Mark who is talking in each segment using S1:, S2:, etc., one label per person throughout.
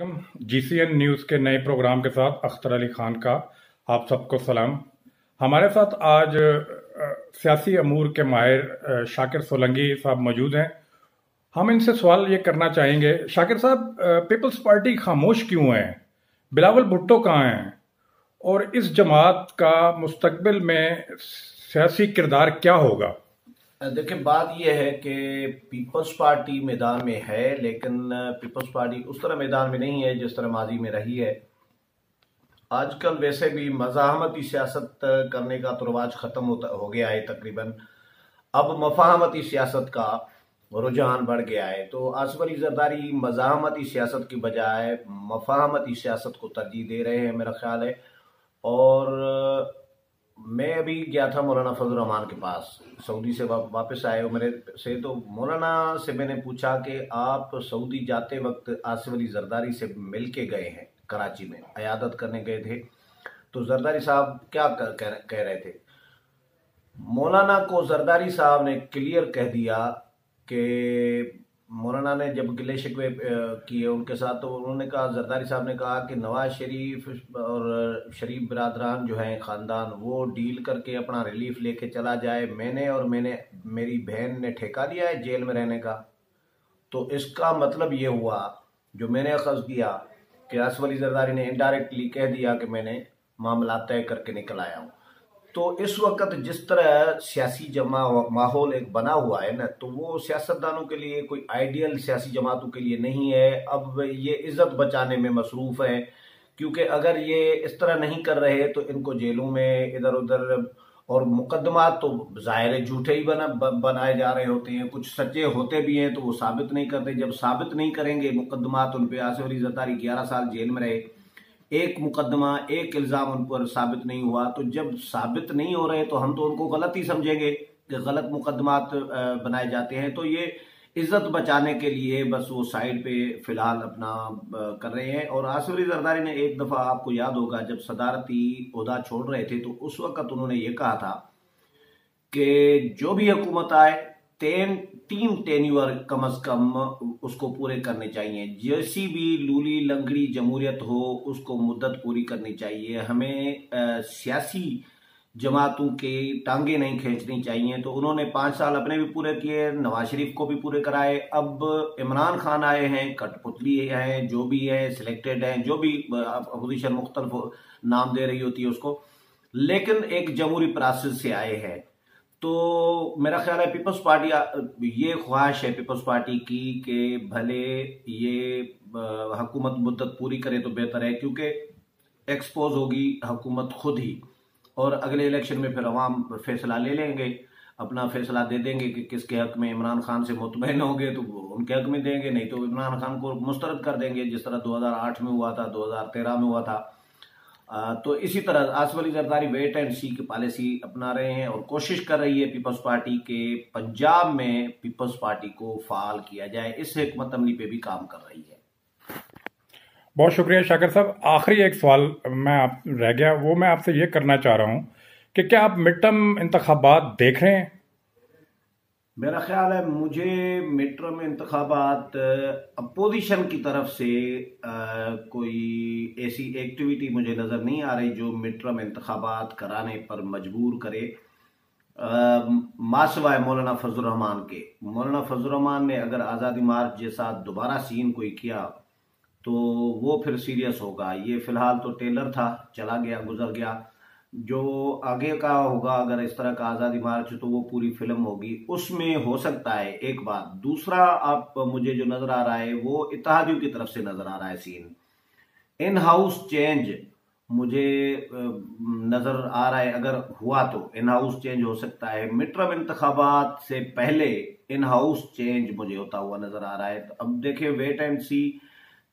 S1: GCN news के नए programme के साथ अख्तर अली खान का आप सबको सलाम। हमारे साथ आज सियासी अमूर के माहिर शाकिर सोलंगी साहब मौजूद हैं। हम इनसे सवाल ये करना चाहेंगे, शाकिर साहब पीपल्स पार्टी खामोश क्यों है? बिलावल भुट्टो कहाँ हैं? और इस जमात का मुस्तकबिल में सियासी किरदार क्या होगा?
S2: देखिए, बात यह है कि पीपल्स पार्टी मैदान में है, लेकिन पीपल्स पार्टी उस तरह मैदान में नहीं है जिस तरह माजी में रही है। आजकल वैसे भी मजामती सियासत करने का तो रवाज ख़त्म होता, हो गया है तकरीबन। अब मफाहमती सियासत का रुझान बढ़ गया है तो आसफ अली जरदारी मजामती सियासत की बजाय मफाहमती सियासत को तरजीह दे रहे हैं, मेरा ख्याल है। और मैं अभी गया था मौलाना फजल रहमान के पास सऊदी से वापस आए हो मेरे से तो मौलाना से मैंने पूछा कि आप सऊदी जाते वक्त आसिफ अली जरदारी से मिल के गए हैं कराची में अयादत करने गए थे। तो जरदारी साहब क्या कह, कह, कह रहे थे? मौलाना को जरदारी साहब ने क्लियर कह दिया कि मौलाना ने जब गिले शिकवे किए उनके साथ तो उन्होंने कहा, जरदारी साहब ने कहा कि नवाज़ शरीफ और शरीफ बरदरान जो हैं, ख़ानदान, वो डील करके अपना रिलीफ लेके चला जाए। मैंने और मैंने, मेरी बहन ने ठेका दिया है जेल में रहने का। तो इसका मतलब ये हुआ, जो मैंने अखज़ किया, कि असफ अली जरदारी ने इनडायरेक्टली कह दिया कि मैंने मामला तय करके निकल आया हूँ। तो इस वक्त जिस तरह सियासी जमा माहौल एक बना हुआ है ना तो वो सियासतदानों के लिए कोई आइडियल सियासी जमातों के लिए नहीं है। अब ये इज़्ज़त बचाने में मसरूफ़ है, क्योंकि अगर ये इस तरह नहीं कर रहे तो इनको जेलों में इधर उधर और मुकदमा तो ज़ाहिर झूठे ही बना बनाए जा रहे होते हैं। कुछ सच्चे होते भी हैं तो वो साबित नहीं करते। जब साबित नहीं करेंगे मुकदमा तो उन पर आसिफ अली जतारी ग्यारह साल जेल में रहे एक मुकदमा एक इल्ज़ाम उन पर साबित नहीं हुआ तो जब साबित नहीं हो रहे तो हम तो उनको गलत ही समझेंगे कि गलत मुकदमात बनाए जाते हैं। तो ये इज़्ज़त बचाने के लिए बस वो साइड पे फ़िलहाल अपना कर रहे हैं। और आसवरी जरदारी ने एक दफ़ा आपको याद होगा, जब सदारती उहदा छोड़ रहे थे तो उस वक्त उन्होंने ये कहा था कि जो भी हुकूमत आए टेन, टीम टेन्यूअर कम अज कम उसको पूरे करने चाहिए। जैसी भी लूली, लंगड़ी जमहूरियत हो, उसको मुद्दत पूरी करनी चाहिए। हमें सियासी जमातों के टांगे नहीं खींचनी चाहिए। तो उन्होंने पाँच साल अपने भी पूरे किए, नवाज़ शरीफ को भी पूरे कराए। अब इमरान खान आए हैं, कठपुतली हैं, जो भी है सिलेक्टेड हैं, जो भी अपोजिशन मुख्तलिफ़ नाम दे रही होती है उसको। लेकिन एक जमहूरी प्रोसेस से आए हैं। तो मेरा ख्याल है पीपल्स पार्टी, ये ख्वाहिश है पीपल्स पार्टी की कि भले ये हुकूमत मुद्दत पूरी करे तो बेहतर है, क्योंकि एक्सपोज होगी हुकूमत खुद ही और अगले इलेक्शन में फिर अवाम फैसला ले लेंगे, अपना फैसला दे देंगे कि किसके हक में इमरान खान से मुतमिन होंगे तो उनके हक में देंगे, नहीं तो इमरान खान को मुस्तरद कर देंगे, जिस तरह 2008 में हुआ था 2013 में हुआ था। तो इसी तरह Asif Ali Zardari wait and see की पॉलिसी अपना रहे हैं और कोशिश कर रही है पीपल्स पार्टी के पंजाब में पीपल्स पार्टी को फाल किया जाए। इस हमत अमली पे भी काम कर रही है।
S1: बहुत शुक्रिया शाकर साहब। आखिरी एक सवाल मैं आप रह गया। वो मैं आपसे ये करना चाह रहा हूँ कि क्या आप मिड टर्म इंतबात देख रहे हैं?
S2: मेरा ख्याल है मुझे मेट्रो में इंतबात अपोजिशन की तरफ़ से आ, कोई ऐसी एक्टिविटी मुझे नज़र नहीं आ रही जो मेट्रो में इंतबात कराने पर मजबूर करे। मासवाए मौलाना फजल रहमान के। मौलाना फजल रहमान ने अगर आज़ादी मार्च जैसा दोबारा सीन कोई किया तो वो फिर सीरियस होगा। ये फ़िलहाल तो टेलर था चला गया गुजर गया। जो आगे का होगा, अगर इस तरह का आज़ादी मार्च तो वो पूरी फ़िल्म होगी। उसमें हो सकता है एक बात। दूसरा आप, मुझे जो नज़र आ रहा है, वो इतिहादियों की तरफ़ से नज़र आ रहा है सीन इन हाउस चेंज मुझे नज़र आ रहा है। अगर हुआ तो इन हाउस चेंज हो सकता है। मिट्रम इंतबात से पहले इन हाउस चेंज मुझे होता हुआ नज़र आ रहा है। तो अब देखिए वेट एंड सी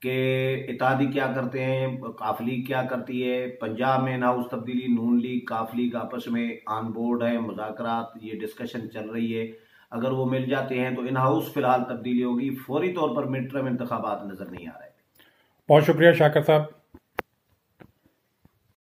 S2: कि इतादी क्या करते हैं, काफली क्या करती है, पंजाब में हाउस तब्दीली, नून लीग काफ लीग आपस में ऑन बोर्ड है मुजाकर ये डिस्कशन चल रही है। अगर वो मिल जाते हैं तो इन हाउस फ़िलहाल तब्दीली होगी, फौरी तौर पर मिड टर्म इंतबात नज़र नहीं आ रहे।
S1: बहुत शुक्रिया शाकर साहब।